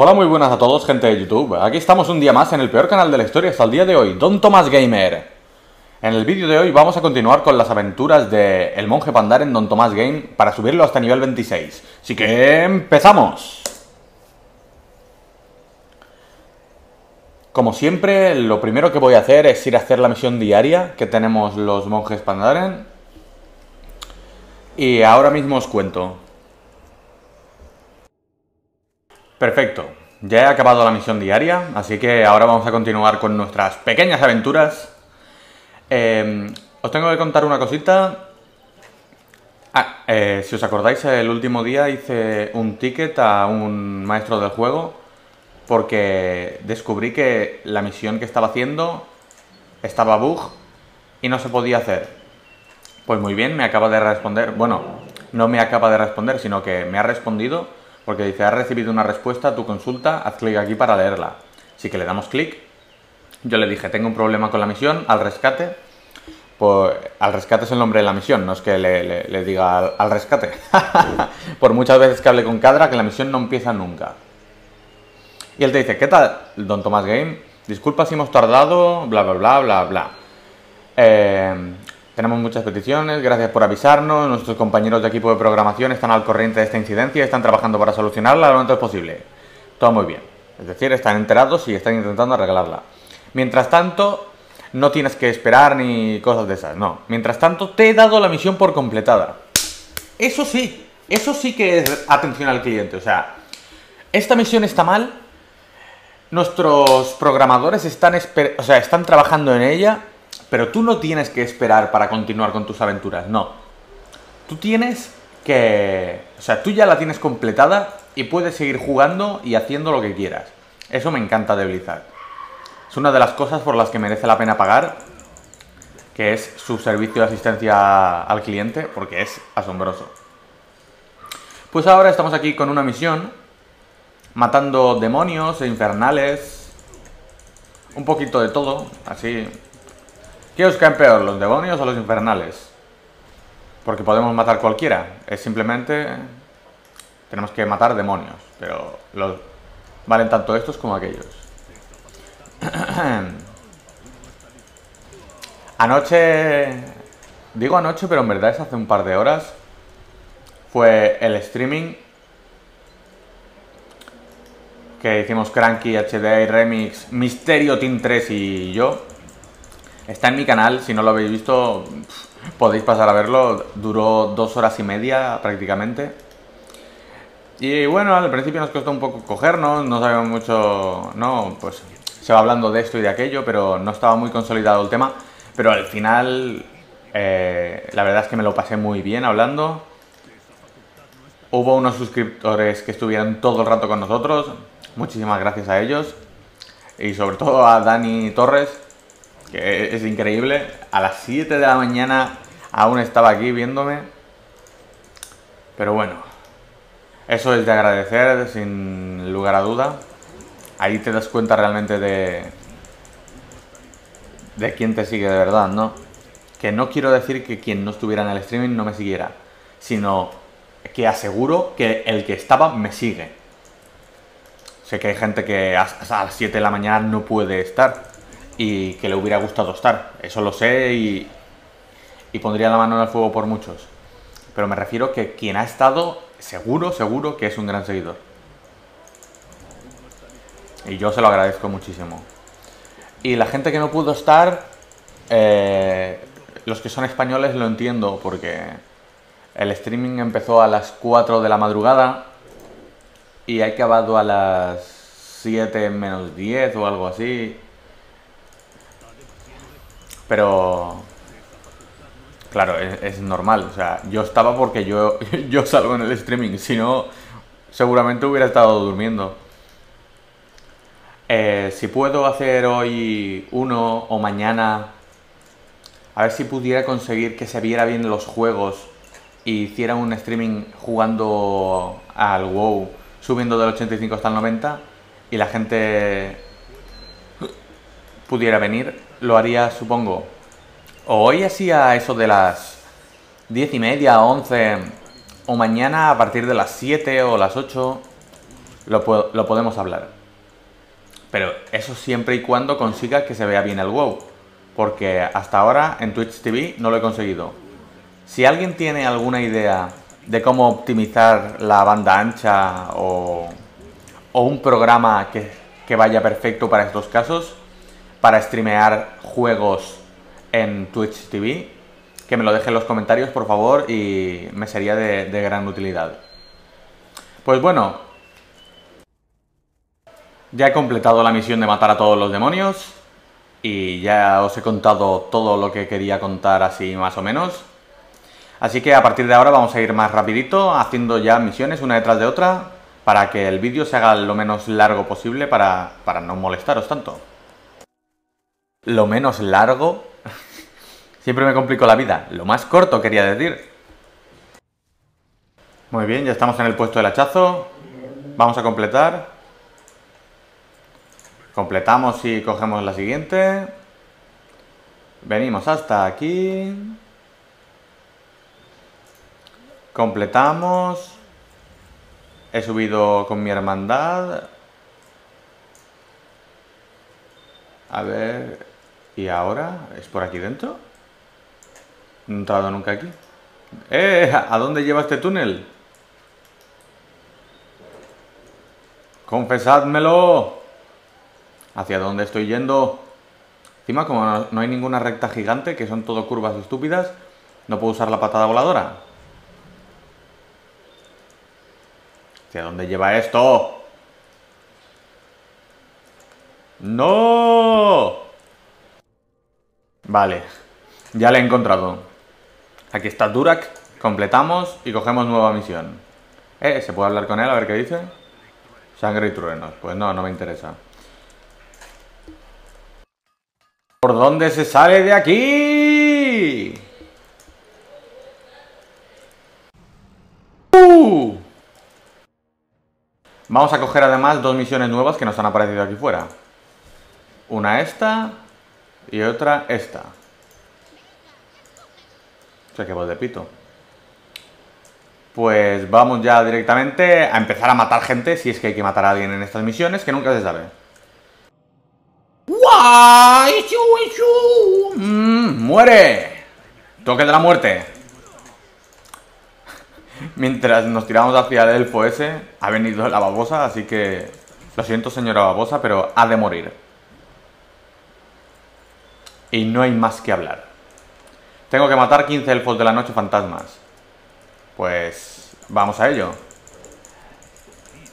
Hola, muy buenas a todos, gente de YouTube. Aquí estamos un día más en el peor canal de la historia hasta el día de hoy, Don Tomás Gamer. En el vídeo de hoy vamos a continuar con las aventuras de El Monje Pandar en Don Tomás Game para subirlo hasta nivel 26. Así que empezamos. Como siempre, lo primero que voy a hacer es ir a hacer la misión diaria que tenemos los monjes Pandaren. Y ahora mismo os cuento. Perfecto, ya he acabado la misión diaria, así que ahora vamos a continuar con nuestras pequeñas aventuras. Eh, os tengo que contar una cosita. Ah, eh, si os acordáis, el último día hice un ticket a un maestro del juego porque descubrí que la misión que estaba haciendo estaba bug y no se podía hacer. Pues muy bien, me acaba de responder, bueno, no me acaba de responder, sino que me ha respondido porque dice, has recibido una respuesta a tu consulta, haz clic aquí para leerla. Así que le damos clic. Yo le dije, tengo un problema con la misión, al rescate. Pues al rescate es el nombre de la misión, no es que le, diga al, rescate. Por muchas veces que hable con Cadra, que la misión no empieza nunca. Y él te dice, ¿qué tal, don Tomás Game? Disculpa si hemos tardado, bla, bla, bla, bla, bla. Eh, tenemos muchas peticiones, gracias por avisarnos. Nuestros compañeros de equipo de programación están al corriente de esta incidencia y están trabajando para solucionarla lo antes posible. Todo muy bien. Es decir, están enterados y están intentando arreglarla. Mientras tanto, no tienes que esperar ni cosas de esas, no. Mientras tanto, te he dado la misión por completada. Eso sí, eso sí que es atención al cliente. O sea, esta misión está mal. Nuestros programadores están, o sea, están trabajando en ella pero tú no tienes que esperar para continuar con tus aventuras, no. Tú tienes que... O sea, tú ya la tienes completada y puedes seguir jugando y haciendo lo que quieras. Eso me encanta de Blizzard. Es una de las cosas por las que merece la pena pagar, que es su servicio de asistencia al cliente, porque es asombroso. Pues ahora estamos aquí con una misión, matando demonios e infernales, un poquito de todo, así, ¿Qué os caen peor, los demonios o los infernales? Porque podemos matar cualquiera. Es simplemente... Tenemos que matar demonios. Pero valen tanto estos como aquellos. anoche... Digo anoche, pero en verdad es hace un par de horas. Fue el streaming que hicimos Cranky, HD Remix, Misterio Team 3 y yo. Está en mi canal, si no lo habéis visto, podéis pasar a verlo. Duró dos horas y media prácticamente. Y bueno, al principio nos costó un poco cogernos, no sabíamos mucho, no, pues se va hablando de esto y de aquello, pero no estaba muy consolidado el tema. Pero al final, eh, la verdad es que me lo pasé muy bien hablando. Hubo unos suscriptores que estuvieron todo el rato con nosotros, muchísimas gracias a ellos. Y sobre todo a Dani Torres, que es increíble. A las 7 de la mañana aún estaba aquí viéndome. Pero bueno, eso es de agradecer sin lugar a duda. Ahí te das cuenta realmente de, de quién te sigue de verdad, ¿no? Que no quiero decir que quien no estuviera en el streaming no me siguiera, sino que aseguro que el que estaba me sigue. Sé que hay gente que a las 7 de la mañana no puede estar, y que le hubiera gustado estar. Eso lo sé y, y pondría la mano en el fuego por muchos. Pero me refiero que quien ha estado, seguro, seguro que es un gran seguidor. Y yo se lo agradezco muchísimo. Y la gente que no pudo estar, eh, los que son españoles lo entiendo porque el streaming empezó a las 4 de la madrugada y ha acabado a las 7 menos 10 o algo así. Pero... Claro, es, normal. O sea, yo estaba porque yo, yo salgo en el streaming. Si no, seguramente hubiera estado durmiendo. Eh, si puedo hacer hoy uno o mañana, a ver si pudiera conseguir que se viera bien los juegos y hiciera un streaming jugando al WoW, subiendo del 85 hasta el 90 y la gente pudiera venir, lo haría, supongo, o hoy así a eso de las diez y media, once, o mañana a partir de las 7 o las 8. lo, lo podemos hablar. Pero eso siempre y cuando consiga que se vea bien el WoW. Porque hasta ahora en Twitch TV no lo he conseguido. Si alguien tiene alguna idea de cómo optimizar la banda ancha o, un programa que vaya perfecto para estos casos, para streamear juegos en Twitch TV, que me lo deje en los comentarios, por favor, y me sería de, de gran utilidad. Pues bueno, ya he completado la misión de matar a todos los demonios y ya os he contado todo lo que quería contar así más o menos. Así que a partir de ahora vamos a ir más rapidito, haciendo ya misiones una detrás de otra, para que el vídeo se haga lo menos largo posible para, para no molestaros tanto. Lo menos largo... Siempre me complico la vida. Lo más corto quería decir. Muy bien, ya estamos en el puesto del hachazo. Vamos a completar. Completamos y cogemos la siguiente. Venimos hasta aquí. Completamos. He subido con mi hermandad. A ver... ¿Y ahora? ¿Es por aquí dentro? No he entrado nunca aquí. ¡Eh! ¿A dónde lleva este túnel? ¡Confesádmelo! ¿Hacia dónde estoy yendo? Encima, como no, hay ninguna recta gigante, que son todo curvas estúpidas, no puedo usar la patada voladora. ¿Hacia dónde lleva esto? ¡No! Vale, ya le he encontrado. Aquí está Durak, completamos y cogemos nueva misión. Eh, ¿se puede hablar con él? A ver qué dice. Sangre y truenos. Pues no, no me interesa. ¿Por dónde se sale de aquí? ¡Uh! Vamos a coger además dos misiones nuevas que nos han aparecido aquí fuera. Una esta y otra esta. O sea, que voz de pito. Pues vamos ya directamente a empezar a matar gente, si es que hay que matar a alguien en estas misiones, que nunca se sabe. Mm, ¡Muere! Toque de la muerte. Mientras nos tiramos hacia el elfo ese, ha venido la babosa, así que... Lo siento, señora babosa, pero ha de morir. Y no hay más que hablar. Tengo que matar 15 elfos de la noche fantasmas. Pues... Vamos a ello.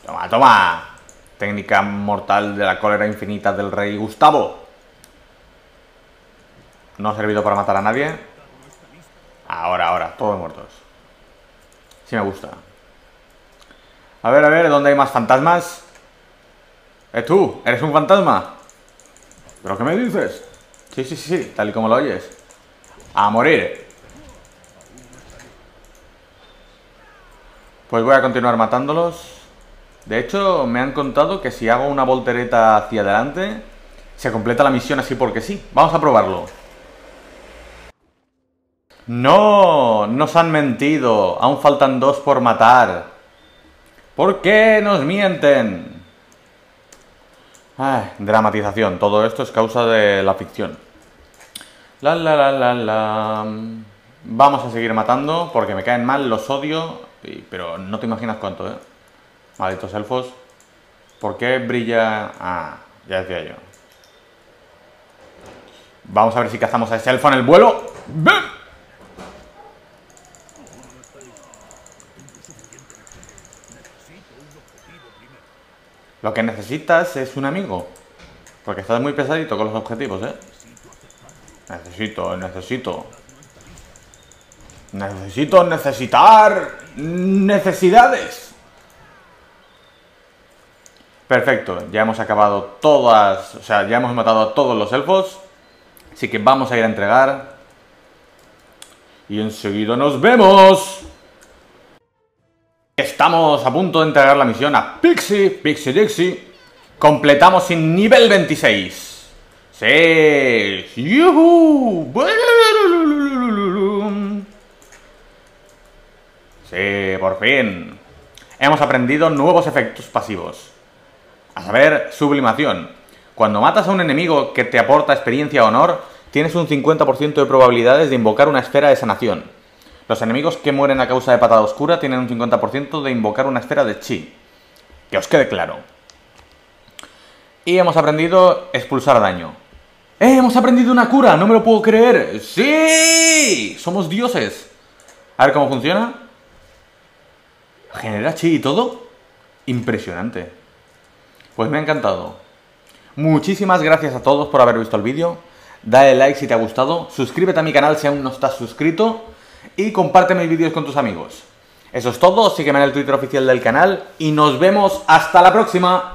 Toma, toma. Técnica mortal de la cólera infinita del rey Gustavo. No ha servido para matar a nadie. Ahora, ahora, todos muertos. Sí me gusta. A ver, a ver, ¿dónde hay más fantasmas? ¿Eh, tú? ¿Eres un fantasma? ¿Pero qué me dices? Sí, sí, sí, sí, tal y como lo oyes. A morir. Pues voy a continuar matándolos. De hecho, me han contado que si hago una voltereta hacia adelante, se completa la misión así porque sí. Vamos a probarlo. No, nos han mentido. Aún faltan dos por matar. ¿Por qué nos mienten? Dramatización. Todo esto es causa de la ficción. La la la la la. Vamos a seguir matando porque me caen mal, los odio. pero no te imaginas cuánto, ¿eh? Malditos elfos. ¿Por qué brilla...? Ah, ya decía yo. Vamos a ver si cazamos a ese elfo en el vuelo. ¡Ven! Lo que necesitas es un amigo. Porque estás muy pesadito con los objetivos, ¿eh? Necesito, necesito. Necesito necesitar necesidades. Perfecto, ya hemos acabado todas, o sea, ya hemos matado a todos los elfos. Así que vamos a ir a entregar. Y enseguida nos vemos. Estamos a punto de entregar la misión a Pixie, Pixie Dixie. Completamos sin nivel 26. ¡Sí! ¡Yuhu! Sí, por fin. Hemos aprendido nuevos efectos pasivos. A saber, sublimación. Cuando matas a un enemigo que te aporta experiencia o honor, tienes un 50% de probabilidades de invocar una esfera de sanación. Los enemigos que mueren a causa de patada oscura tienen un 50% de invocar una esfera de chi. Que os quede claro. Y hemos aprendido expulsar daño. ¡Eh! ¡Hemos aprendido una cura! ¡No me lo puedo creer! ¡Sí! ¡Somos dioses! A ver cómo funciona. ¿Genera chi y todo? Impresionante. Pues me ha encantado. Muchísimas gracias a todos por haber visto el vídeo. Dale like si te ha gustado, suscríbete a mi canal si aún no estás suscrito y comparte mis vídeos con tus amigos. Eso es todo, sígueme en el Twitter oficial del canal y nos vemos hasta la próxima.